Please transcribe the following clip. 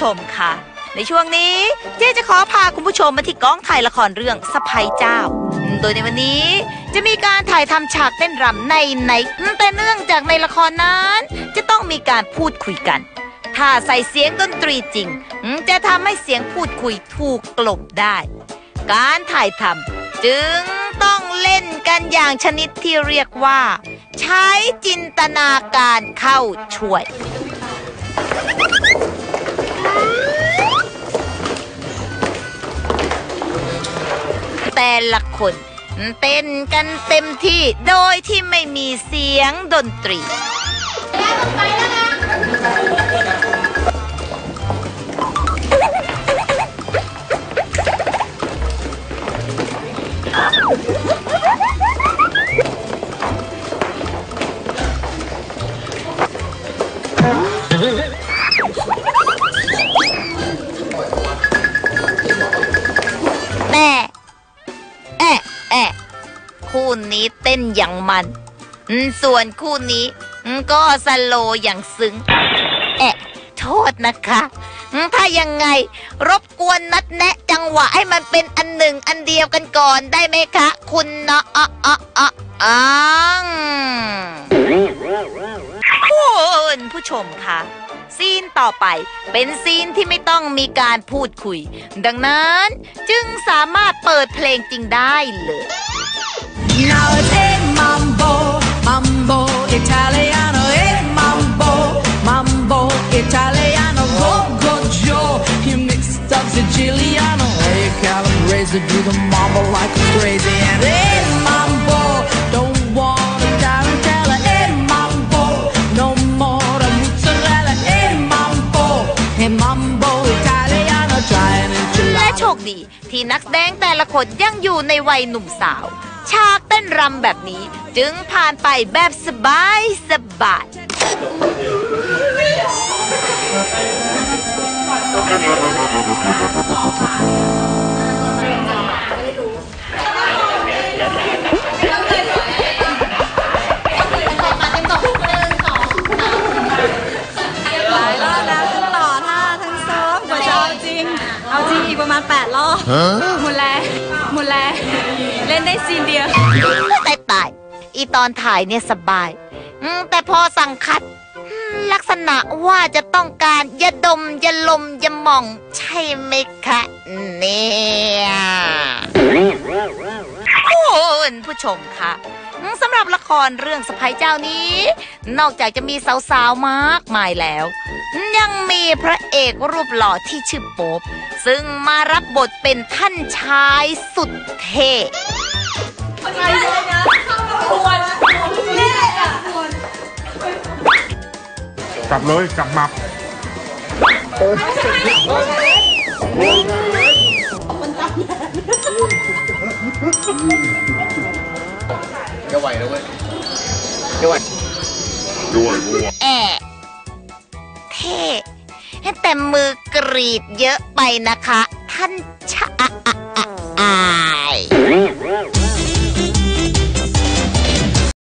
ชมค่ะ ในช่วงนี้เจ๊จะขอพาคุณผู้ชมมาที่กองถ่ายละครเรื่องสะพายเจ้า โดยในวันนี้จะมีการถ่ายทำฉากเต้นรำในในแต่เนื่องจากในละครนั้น จะต้องมีการพูดคุยกัน ถ้าใส่เสียงดนตรีจริง จะทำให้เสียงพูดคุยถูกกลบได้ การถ่ายทำจึงต้องเล่นกันอย่างชนิดที่เรียกว่า ใช้จินตนาการเข้าช่วย แต่ละคน เต้นกันเต็มที่โดยที่ไม่มีเสียงดนตรีแคู่นี้เต้นอย่างมันส่วนคู่นี้ก็สโลอย่างซึ้งแอะโทษนะคะ ถ้ายังไงรบกวนนัดแนะจังหวะให้มันเป็นอันหนึ่งอันเดียวกันก่อนได้ไหมคะ คุณเนาะอะอะอะองคุณผู้ชมคะซีนต่อไปเป็นซีนที่ไม่ต้องมีการพูดคุย ดังนั้นจึงสามารถเปิดเพลงจริงได้เลย Now it's hey mambo, mambo italiano, hey mambo, mambo italiano, go go Joe, you mixed up Siciliano, hey calabrese, do the mambo like crazy, and hey mambo, don't want a tarantella, hey mambo, no more the mozzarella, hey mambo, hey mambo italiano, try an และ enchilada. โชคดีที่นักแสดงแต่ละคนยังอยู่ในวัยหนุ่มสาว ฉากเต้นรำแบบนี้จึงผ่านไปแบบสบายสบายหลายรอบแล้วทั้งต่อท่าทั้งซ้อมกว่าจะเอาจริงเอาจริงอีกประมาณ8รอบหมดแรงหมด แล เล่นได้ซีนเดียวตายตายอีตอนถ่ายเนี่ยสบาย อืมแต่พอสั่งคัดอืมลักษณะว่าจะต้องการยาดมยาลมยาหม่อง ใช่ไหมคะเนี่ย คุณผู้ชมคะอืมสำหรับละครเรื่องสะพ้ยเจ้านี้ นอกจากจะมีสาวๆมากมายแล้ว ยังมีพระเอกรูปหล่อที่ชื่อโป๊บซึ่งมารับบทเป็นท่านชายสุดเท่กลับเลยกลับมาแอะเท่แต่มือกรีดเยอะไปนะคะ ท่านช